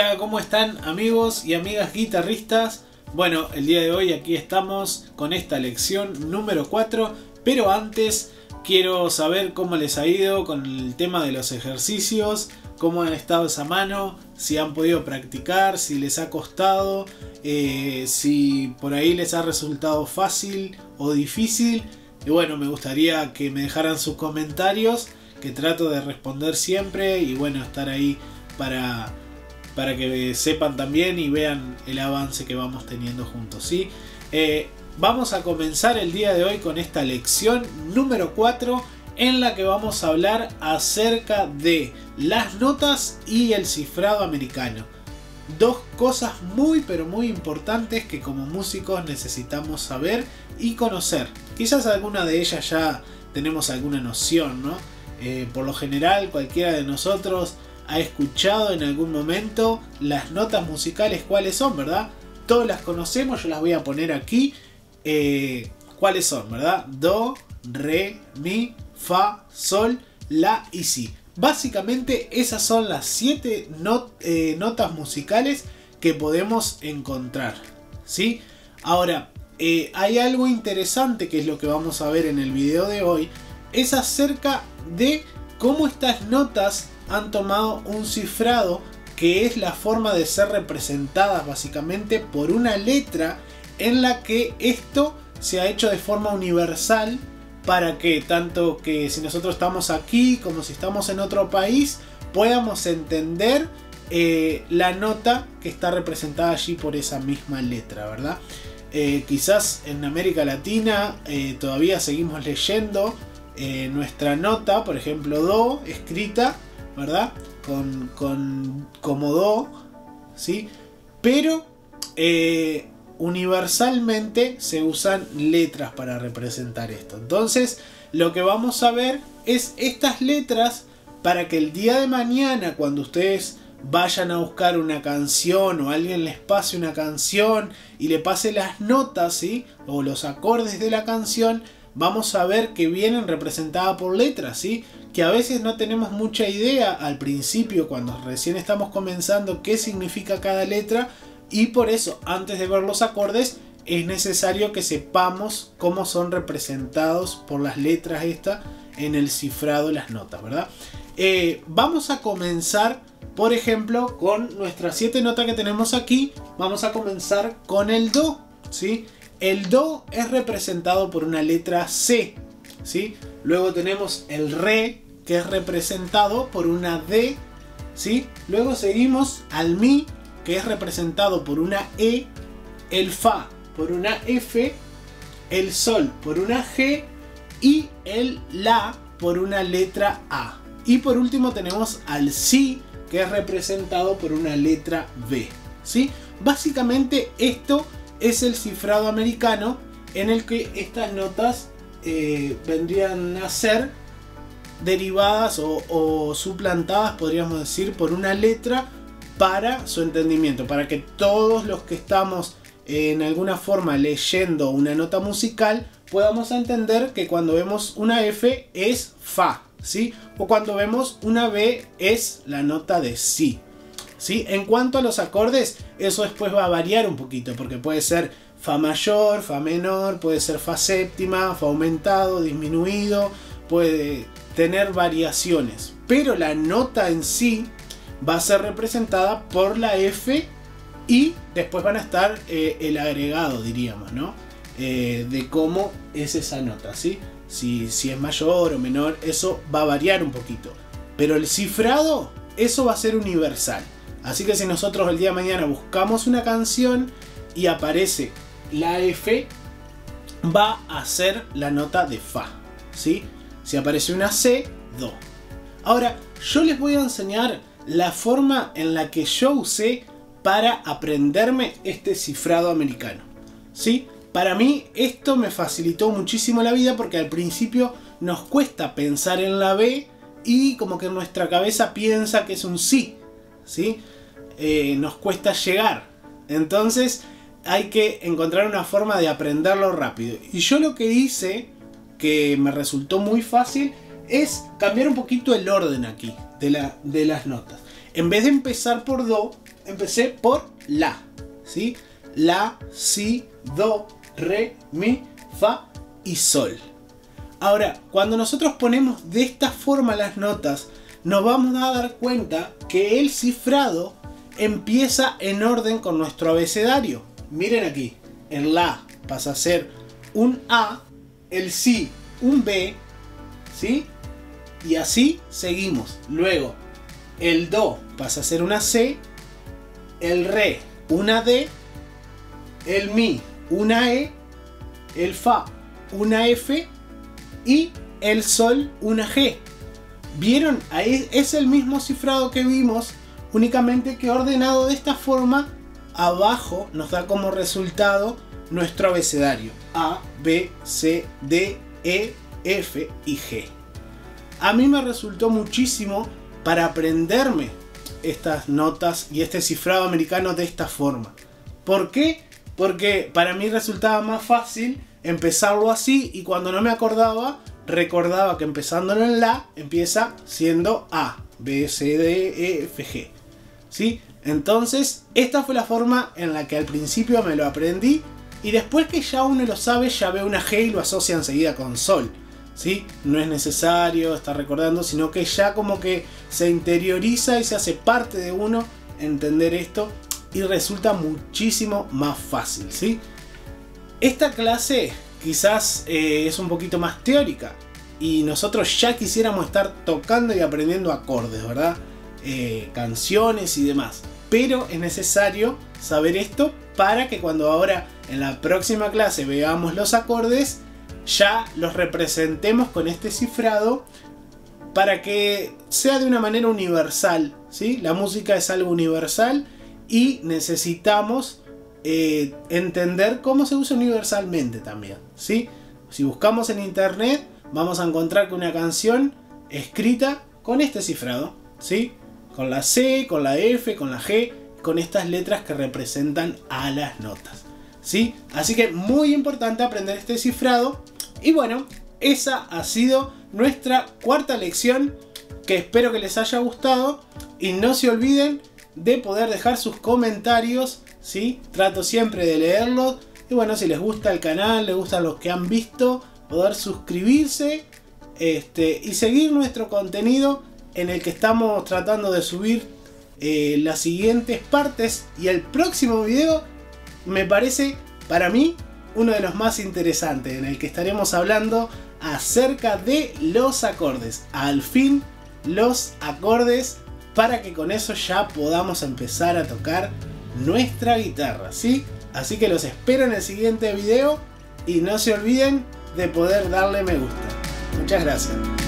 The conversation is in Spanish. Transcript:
Hola, ¿cómo están amigos y amigas guitarristas? Bueno, el día de hoy aquí estamos con esta lección número 4, pero antes quiero saber cómo les ha ido con el tema de los ejercicios, cómo han estado esa mano, si han podido practicar, si les ha costado, eh, si por ahí les ha resultado fácil o difícil. Y bueno, me gustaría que me dejaran sus comentarios, que trato de responder siempre y bueno, estar ahí para para que sepan también y vean el avance que vamos teniendo juntos. ¿sí? Eh, vamos a comenzar el día de hoy con esta lección número 4 en la que vamos a hablar acerca de las notas y el cifrado americano. Dos cosas muy pero muy importantes que como músicos necesitamos saber y conocer. Quizás alguna de ellas ya tenemos alguna noción, ¿no? Eh, por lo general cualquiera de nosotros ha escuchado en algún momento las notas musicales cuáles son, ¿verdad? Todas las conocemos, yo las voy a poner aquí. Eh, ¿Cuáles son, verdad? Do, re, mi, fa, sol, la y si. Básicamente esas son las siete eh, notas musicales que podemos encontrar. ¿sí? Ahora, eh, hay algo interesante que es lo que vamos a ver en el video de hoy. Es acerca de cómo estas notas han tomado un cifrado que es la forma de ser representadas básicamente por una letra en la que esto se ha hecho de forma universal para que tanto que si nosotros estamos aquí como si estamos en otro país podamos entender eh, la nota que está representada allí por esa misma letra, ¿verdad? Eh, quizás en América Latina eh, todavía seguimos leyendo nuestra nota, por ejemplo, Do, escrita ¿verdad? Con, con como do, ¿sí? Pero eh, universalmente se usan letras para representar esto. Entonces, lo que vamos a ver es estas letras para que el día de mañana, cuando ustedes vayan a buscar una canción o alguien les pase una canción y le pase las notas, ¿sí? O los acordes de la canción, vamos a ver que vienen representadas por letras, ¿sí? Que a veces no tenemos mucha idea al principio cuando recién estamos comenzando qué significa cada letra y por eso antes de ver los acordes es necesario que sepamos cómo son representados por las letras esta en el cifrado de las notas, ¿verdad? Eh, vamos a comenzar, por ejemplo, con nuestras siete notas que tenemos aquí. Vamos a comenzar con el Do, ¿sí? El Do es representado por una letra C, ¿sí? Luego tenemos el Re, que es representado por una D, ¿sí? Luego seguimos al Mi, que es representado por una E, el Fa por una F, el Sol por una G y el La por una letra A. Y por último tenemos al Si, que es representado por una letra B, ¿sí? Básicamente esto es el cifrado americano en el que estas notas eh, vendrían a ser derivadas o, suplantadas, podríamos decir, por una letra para su entendimiento, para que todos los que estamos en alguna forma leyendo una nota musical podamos entender que cuando vemos una F es Fa, ¿sí? O cuando vemos una B es la nota de Si. ¿sí? En cuanto a los acordes, eso después va a variar un poquito, porque puede ser Fa mayor, Fa menor, puede ser Fa séptima, Fa aumentado, disminuido, puede tener variaciones. Pero la nota en sí va a ser representada por la F y después van a estar eh, el agregado, diríamos, ¿no? Eh, de cómo es esa nota, ¿sí? Si, si es mayor o menor, eso va a variar un poquito. Pero el cifrado, eso va a ser universal. Así que si nosotros el día de mañana buscamos una canción y aparece la F, va a ser la nota de Fa. ¿sí? Si aparece una C, Do. Ahora, yo les voy a enseñar la forma en la que yo usé para aprenderme este cifrado americano. ¿sí? Para mí esto me facilitó muchísimo la vida porque al principio nos cuesta pensar en la B y como que nuestra cabeza piensa que es un sí. ¿sí? Eh, nos cuesta llegar. Entonces hay que encontrar una forma de aprenderlo rápido. Y yo lo que hice, que me resultó muy fácil, es cambiar un poquito el orden aquí de, la, de las notas. En vez de empezar por Do, empecé por La, ¿sí? La, Si, Do, Re, Mi, Fa y Sol. Ahora, cuando nosotros ponemos de esta forma las notas, nos vamos a dar cuenta que el cifrado empieza en orden con nuestro abecedario. Miren aquí, el La pasa a ser un A, el Si un B, ¿sí? Y así seguimos. Luego, el Do pasa a ser una C, el Re una D, el Mi una E, el Fa una F y el Sol una G. ¿Vieron? Ahí es el mismo cifrado que vimos, únicamente que ordenado de esta forma, abajo nos da como resultado nuestro abecedario. A, B, C, D, E, F y G. A mí me resultó muchísimo para aprenderme estas notas y este cifrado americano de esta forma. ¿Por qué? Porque para mí resultaba más fácil empezarlo así y cuando no me acordaba, recordaba que empezando en la empieza siendo A, B, C, D, E, F, G. Entonces, esta fue la forma en la que al principio me lo aprendí y después que ya uno lo sabe, ya ve una G y lo asocia enseguida con Sol. ¿sí? No es necesario estar recordando, sino que ya como que se interioriza y se hace parte de uno entender esto y resulta muchísimo más fácil. ¿sí? Esta clase quizás eh, es un poquito más teórica y nosotros ya quisiéramos estar tocando y aprendiendo acordes, ¿verdad? Eh, canciones y demás. Pero es necesario saber esto para que cuando ahora en la próxima clase veamos los acordes, ya los representemos con este cifrado para que sea de una manera universal. ¿sí? La música es algo universal y necesitamos eh, entender cómo se usa universalmente también. ¿sí? Si buscamos en internet vamos a encontrar que una canción escrita con este cifrado. ¿sí? Con la C, con la F, con la G con estas letras que representan a las notas. ¿sí? Así que muy importante aprender este cifrado. Y bueno, esa ha sido nuestra cuarta lección que espero que les haya gustado. Y no se olviden de poder dejar sus comentarios. ¿sí? Trato siempre de leerlos. Y bueno, si les gusta el canal, les gustan los que han visto, poder suscribirse este, y seguir nuestro contenido en el que estamos tratando de subir eh, las siguientes partes y el próximo video me parece para mí uno de los más interesantes en el que estaremos hablando acerca de los acordes. Al fin los acordes para que con eso ya podamos empezar a tocar nuestra guitarra, ¿sí? Así que los espero en el siguiente video y no se olviden de poder darle me gusta. Muchas gracias.